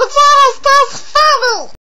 because that's funny.